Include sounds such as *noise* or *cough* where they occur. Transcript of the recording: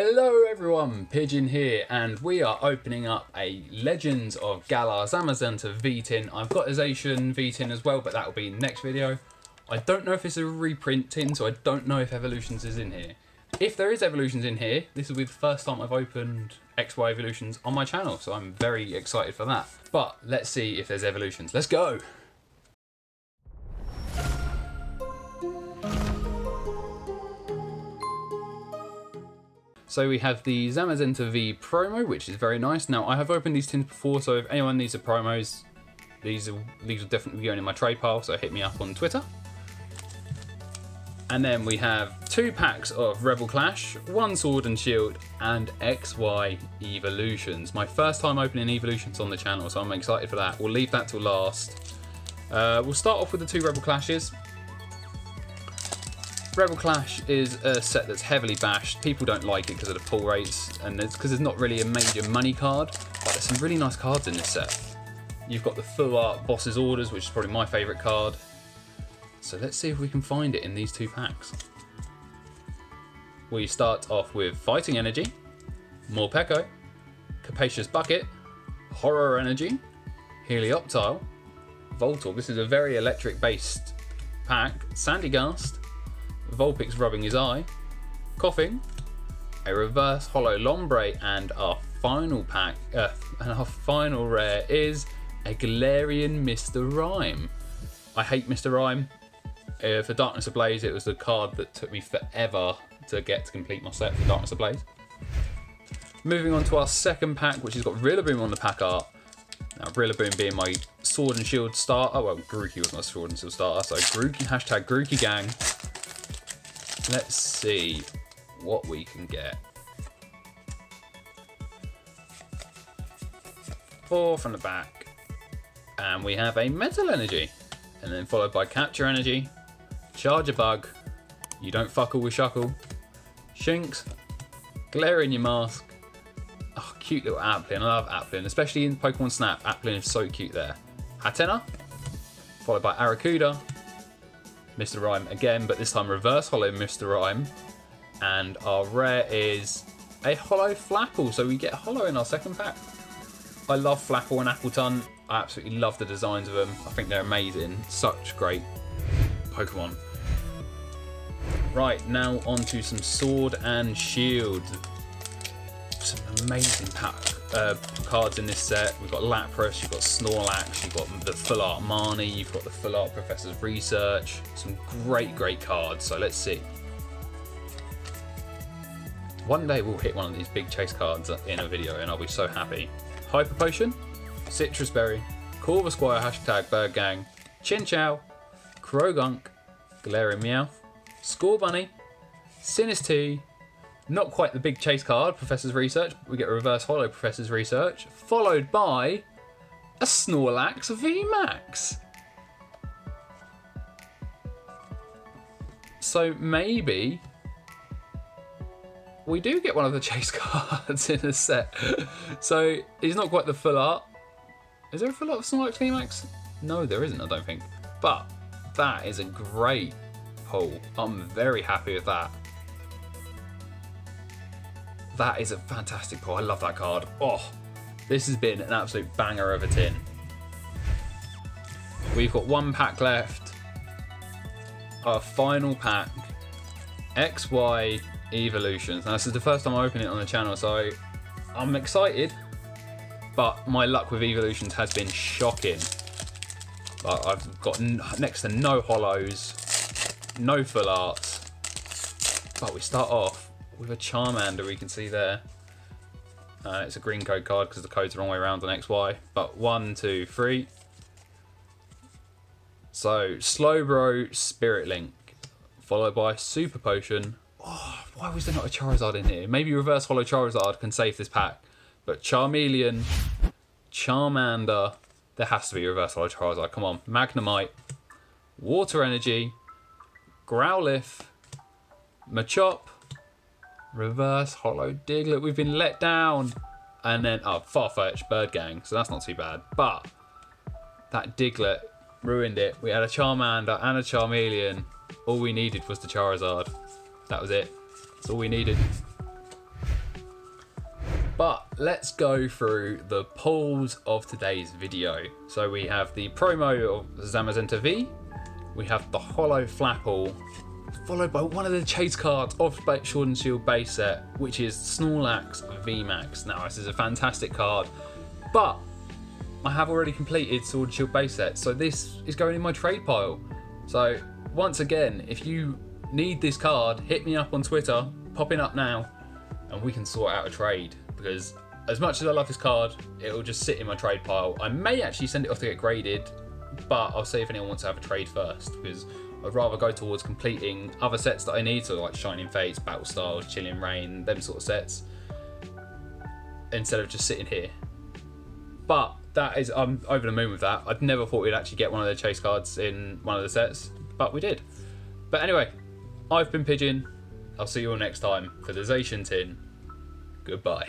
Hello everyone, Pigeon here, and we are opening up a Legends of Galar Zamazenta V-Tin. I've got a Zacian V-Tin as well, but that will be next video. I don't know if it's a reprint tin, so I don't know if Evolutions is in here. If there is Evolutions in here, this will be the first time I've opened XY Evolutions on my channel, so I'm very excited for that. But let's see if there's Evolutions. Let's go! So we have the Zamazenta V promo, which is very nice. Now I have opened these tins before, so if anyone needs the promos, these are these will definitely be going in my trade pile. So hit me up on Twitter. And then we have two packs of Rebel Clash, one Sword and Shield, and XY Evolutions. My first time opening Evolutions on the channel, so I'm excited for that. We'll leave that till last. Uh, we'll start off with the two Rebel Clashes. Rebel Clash is a set that's heavily bashed. People don't like it because of the pull rates, and it's because it's not really a major money card. But there's some really nice cards in this set. You've got the full art Boss's Orders, which is probably my favourite card. So let's see if we can find it in these two packs. We start off with Fighting Energy, Morpeko, Capacious Bucket, Horror Energy, Helioptile, Voltorb. This is a very electric based pack. Sandy Sandygast, Vulpix rubbing his eye, coughing, a reverse holo Lombre, and our final pack, uh, *laughs* and our final rare is a Galarian Mr. Rime. I hate Mr. Rime. Uh, for Darkness Ablaze, it was the card that took me forever to get to complete my set for Darkness Ablaze. Moving on to our second pack, which has got Rillaboom on the pack art. Now, Rillaboom being my Sword and Shield starter. Oh well, Grookey was my Sword and Shield starter. So, Grookey, hashtag Grookey Gang. Let's see what we can get. Four from the back. And we have a Metal Energy. And then followed by Capture Energy, Charjabug, You Don't Fuckle with Shuckle, Shinx, Galarian Yamask. Oh, cute little Applin. I love Applin, especially in Pokemon Snap. Applin is so cute there. Hatenna, followed by Arrokuda, Mr. Rime again, but this time reverse holo Mr. Rime. And our rare is a holo Flapple, so we get holo in our second pack. I love Flapple and Appletun. I absolutely love the designs of them. I think they're amazing. Such great Pokemon. Right, now on to some Sword and Shield. Some amazing pack uh, cards in this set. We've got Lapras, you've got Snorlax, you've got the Full Art Marnie, you've got the Full Art Professor's Research. Some great, great cards. So let's see. One day we'll hit one of these big chase cards in a video and I'll be so happy. Hyper Potion, Citrus Berry, Corvisquire hashtag Bird Gang, Chinchou, Croagunk, Galarian Meowth, Scorbunny, Sinistea, not quite the big chase card, Professor's Research. We get a reverse holo Professor's Research, followed by a Snorlax VMAX. So maybe we do get one of the *laughs* chase cards in the set. so he's not quite the full art. Is there a full art of Snorlax VMAX? No, there isn't, I don't think. But that is a great pull. I'm very happy with that. That is a fantastic pull. I love that card. Oh, this has been an absolute banger of a tin. We've got one pack left. Our final pack. XY Evolutions. Now, this is the first time I open it on the channel, so I'm excited. But my luck with Evolutions has been shocking. I've got next to no holos, no full arts. But we start off with a Charmander we can see there. Uh, it's a green code card because the code's the wrong way around on XY. But one, two, three. So, Slowbro Spirit Link, followed by Super Potion. Oh, why was there not a Charizard in here? Maybe Reverse Holo Charizard can save this pack. But Charmeleon, Charmander, there has to be Reverse Holo Charizard. Come on. Magnemite, Water Energy, Growlithe, Machop, Reverse Holo Diglett. We've been let down. And then, oh, Farfetch Bird Gang. So that's not too bad. But that Diglett ruined it. We had a Charmander and a Charmeleon. All we needed was the Charizard. That was it. That's all we needed. But let's go through the pulls of today's video. So we have the promo of Zamazenta V, we have the Holo Flapple, followed by one of the chase cards of Sword and Shield base set, which is Snorlax VMAX. Now this is a fantastic card, but I have already completed Sword and Shield base set, so this is going in my trade pile. So once again, if you need this card, hit me up on Twitter, popping up now, and we can sort out a trade because as much as I love this card, it'll just sit in my trade pile. I may actually send it off to get graded, but I'll see if anyone wants to have a trade first because I'd rather go towards completing other sets that I need, so like Shining Fates, Battle Styles, Chilling Reign, them sort of sets, instead of just sitting here. But that is, I'm over the moon with that. I'd never thought we'd actually get one of the chase cards in one of the sets, but we did. But anyway, I've been Pigeon. I'll see you all next time for the Zacian Tin. Goodbye.